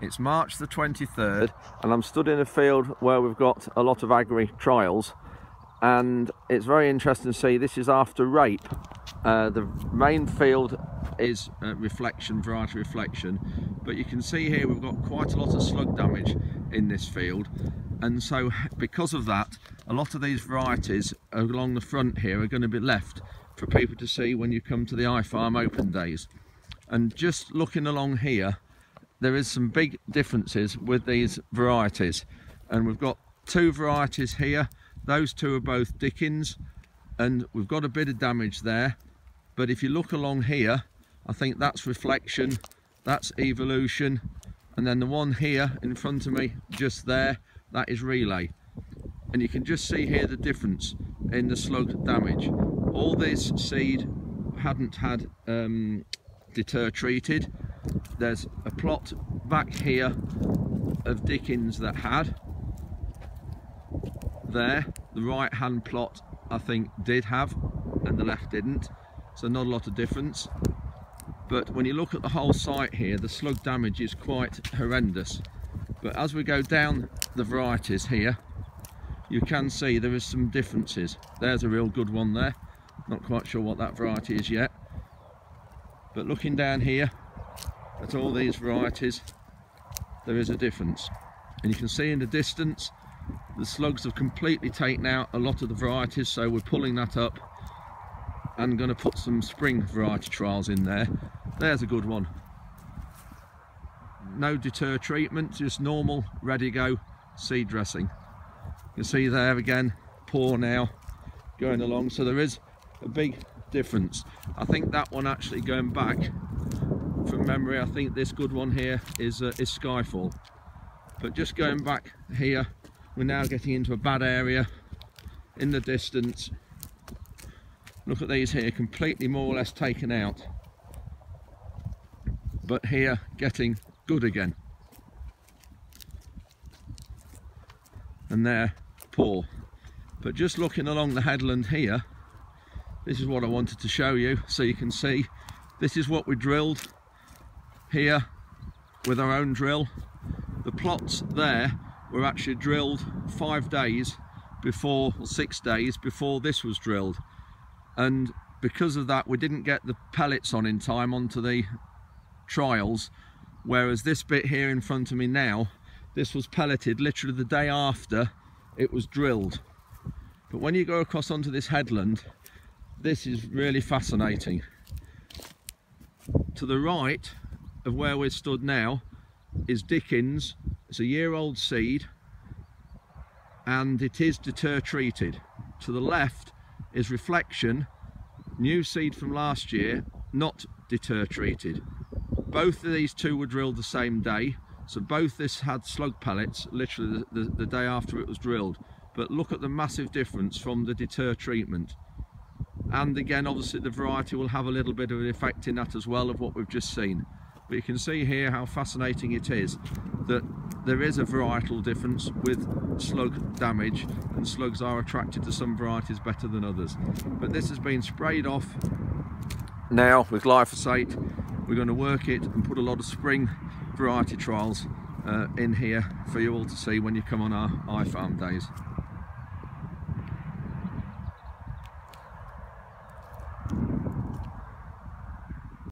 It's March the 23rd and I'm stood in a field where we've got a lot of Agrii trials. And it's very interesting to see this is after rape. Uh, the main field is uh, reflection, variety reflection, but you can see here we've got quite a lot of slug damage in this field. And so because of that a lot of these varieties along the front here are going to be left for people to see when you come to the iFarm open days. And just looking along here there is some big differences with these varieties. And we've got two varieties here. Those two are both Dickens and we've got a bit of damage there. But if you look along here I think that's reflection that's evolution. And then the one here in front of me just there that is relay. And you can just see here the difference in the slug damage. All this seed hadn't had um, deter treated there's a plot back here of Dickens that had. There the right hand plot I think did have and the left didn't. So not a lot of difference. But when you look at the whole site here the slug damage is quite horrendous. But as we go down the varieties here you can see there is some differences. There's a real good one there. Not quite sure what that variety is yet. But looking down here at all these varieties there is a difference. And you can see in the distance the slugs have completely taken out a lot of the varieties so we're pulling that up and going to put some spring variety trials in there. There's a good one. No deter treatment just normal Redigo seed dressing. You can see there again poor now going along. So there is a big difference. I think that one actually going back from memory I think this good one here is uh, is Skyfall. But just going back here we're now getting into a bad area in the distance. Look at these here completely more or less taken out. But here getting good again. And they're poor. But just looking along the headland here this is what I wanted to show you so you can see. This is what we drilled here with our own drill. The plots there were actually drilled five days before six days before this was drilled. And because of that we didn't get the pellets on in time onto the trials whereas this bit here in front of me now this was pelleted literally the day after it was drilled. But when you go across onto this headland this is really fascinating. To the right of where we're stood now is Dickens. It's a year old seed and it is deter treated. To the left is reflection new seed from last year not deter treated. Both of these two were drilled the same day so both this had slug pellets literally the, the, the day after it was drilled. But look at the massive difference from the deter treatment. And again obviously the variety will have a little bit of an effect in that as well of what we've just seen but you can see here how fascinating it is that there is a varietal difference with slug damage and slugs are attracted to some varieties better than others. But this has been sprayed off now with glyphosate. We're going to work it and put a lot of spring variety trials uh, in here for you all to see when you come on our iFarm days